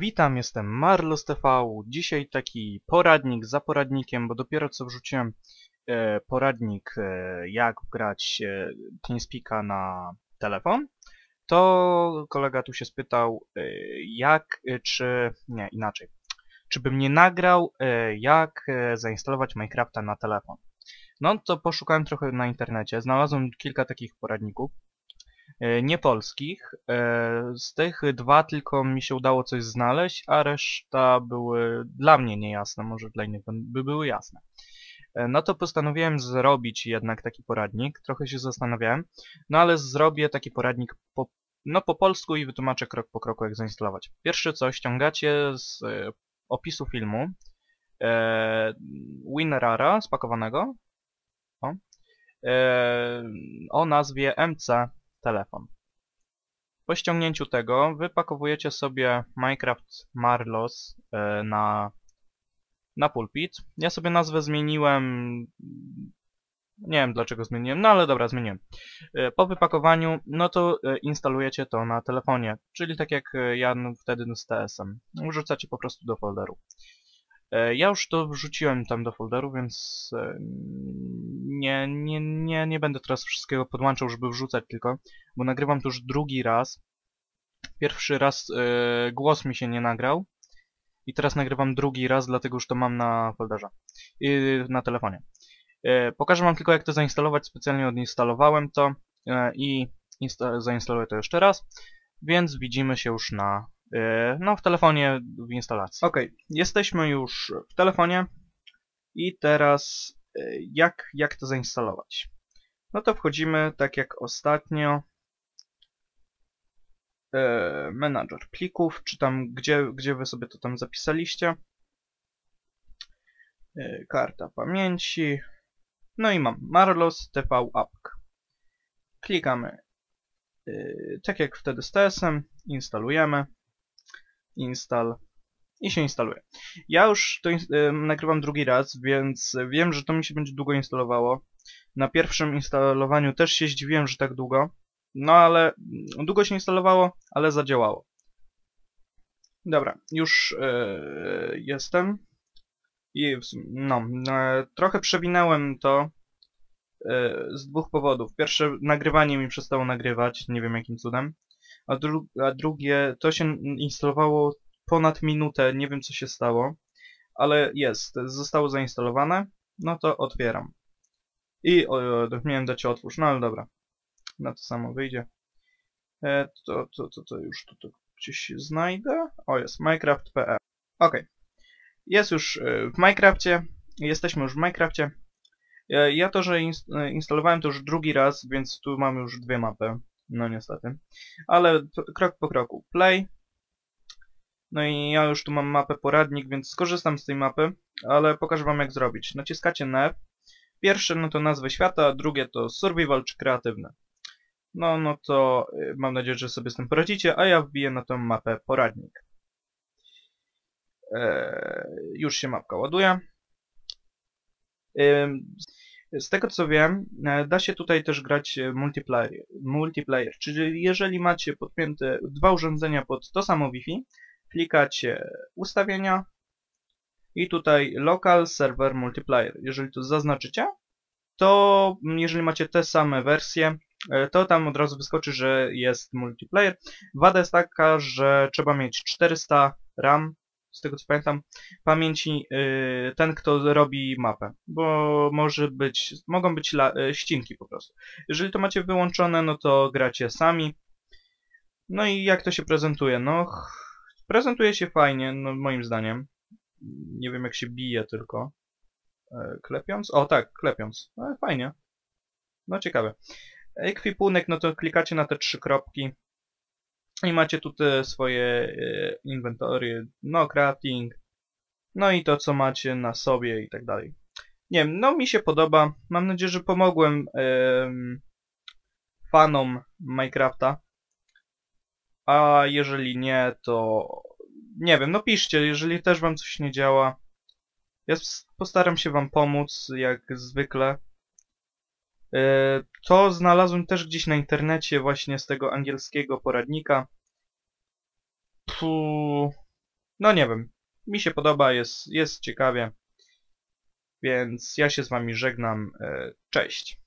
Witam, jestem Marlos TV. Dzisiaj taki poradnik za poradnikiem, bo dopiero co wrzuciłem e, poradnik e, jak grać e, TeamSpeak'a na telefon. To kolega tu się spytał e, jak, e, czy, nie inaczej, czy bym nie nagrał e, jak e, zainstalować Minecrafta na telefon. No to poszukałem trochę na internecie, znalazłem kilka takich poradników e, nie polskich. E, Z tych dwa tylko mi się udało coś znaleźć, a reszta były dla mnie niejasne, może dla innych by były jasne. E, No to postanowiłem zrobić jednak taki poradnik, trochę się zastanawiałem, no ale zrobię taki poradnik po, no po polsku i wytłumaczę krok po kroku jak zainstalować. Pierwsze co, ściągacie z opisu filmu e, WinRara spakowanego o, o nazwie MC telefon. Po ściągnięciu tego wypakowujecie sobie Minecraft Marlos e, na, na pulpit. Ja sobie nazwę zmieniłem. Nie wiem dlaczego zmieniłem, no ale dobra, zmieniłem. E, Po wypakowaniu, no to e, instalujecie to na telefonie, czyli tak jak ja wtedy z TS-em. Wrzucacie po prostu do folderu. E, Ja już to wrzuciłem tam do folderu, więc e, nie, nie, nie, nie będę teraz wszystkiego podłączał, żeby wrzucać tylko, bo nagrywam to już drugi raz. Pierwszy raz e, głos mi się nie nagrał i teraz nagrywam drugi raz, dlatego już to mam na folderze, na telefonie. Pokażę wam tylko jak to zainstalować, specjalnie odinstalowałem to i insta- zainstaluję to jeszcze raz, więc widzimy się już na no, w telefonie w instalacji. Ok, jesteśmy już w telefonie i teraz e, jak, jak to zainstalować? No to wchodzimy tak jak ostatnio e, menadżer plików, czy tam gdzie, gdzie wy sobie to tam zapisaliście. E, karta pamięci. No i mam Marlos TV App. Klikamy e, tak jak wtedy z TS-em, instalujemy. Install i się instaluje. Ja już to nagrywam drugi raz, więc wiem, że to mi się będzie długo instalowało. Na pierwszym instalowaniu też się zdziwiłem, że tak długo. No ale długo się instalowało, ale zadziałało. Dobra, już e, jestem. I no, e, trochę przewinąłem to e, z dwóch powodów. Pierwsze, nagrywanie mi przestało nagrywać, nie wiem jakim cudem. A, dru a drugie, to się instalowało ponad minutę, nie wiem co się stało. Ale jest, zostało zainstalowane. No to otwieram. I o, miałem dać otwórz, no ale dobra. Na to samo wyjdzie. E, to, to, to, to już tutaj gdzieś znajdę. O, jest, minecraft.pl. Ok. Jest już e, w Minecrafcie. Jesteśmy już w Minecrafcie. E, Ja to, że e, instalowałem to już drugi raz, więc tu mam już dwie mapy. No niestety. Ale krok po kroku. Play. No i ja już tu mam mapę poradnik, więc skorzystam z tej mapy, ale pokażę wam jak zrobić. Naciskacie na F. Pierwsze no to nazwę świata, drugie to survival czy kreatywne. No, no to y, mam nadzieję, że sobie z tym poradzicie, a ja wbiję na tę mapę poradnik. Eee, już się mapka ładuje. Ym, z tego co wiem, e, da się tutaj też grać e, multiplayer, multiplayer, czyli jeżeli macie podpięte dwa urządzenia pod to samo Wi-Fi, klikacie ustawienia i tutaj local server multiplayer. Jeżeli to zaznaczycie, to jeżeli macie te same wersje, e, to tam od razu wyskoczy, że jest multiplayer. Wada jest taka, że trzeba mieć 400 RAM, z tego co pamiętam, pamięci y, ten, kto robi mapę, bo może być, mogą być la, y, ścinki po prostu. Jeżeli to macie wyłączone, no to gracie sami. No i jak to się prezentuje? No, prezentuje się fajnie, no moim zdaniem. Nie wiem jak się bije tylko. E, Klepiąc? O tak, klepiąc. No, fajnie. No ciekawe. Ekwipunek, no to klikacie na te trzy kropki. I macie tu te swoje e, inwentory, no crafting, no i to co macie na sobie i tak dalej. Nie wiem, no mi się podoba. Mam nadzieję, że pomogłem em, fanom Minecrafta. A jeżeli nie, to nie wiem, no piszcie, jeżeli też wam coś nie działa. Ja postaram się wam pomóc, jak zwykle. E, To znalazłem też gdzieś na internecie właśnie z tego angielskiego poradnika. Puh, no nie wiem, mi się podoba, jest, jest ciekawie. Więc ja się z wami żegnam. E, cześć.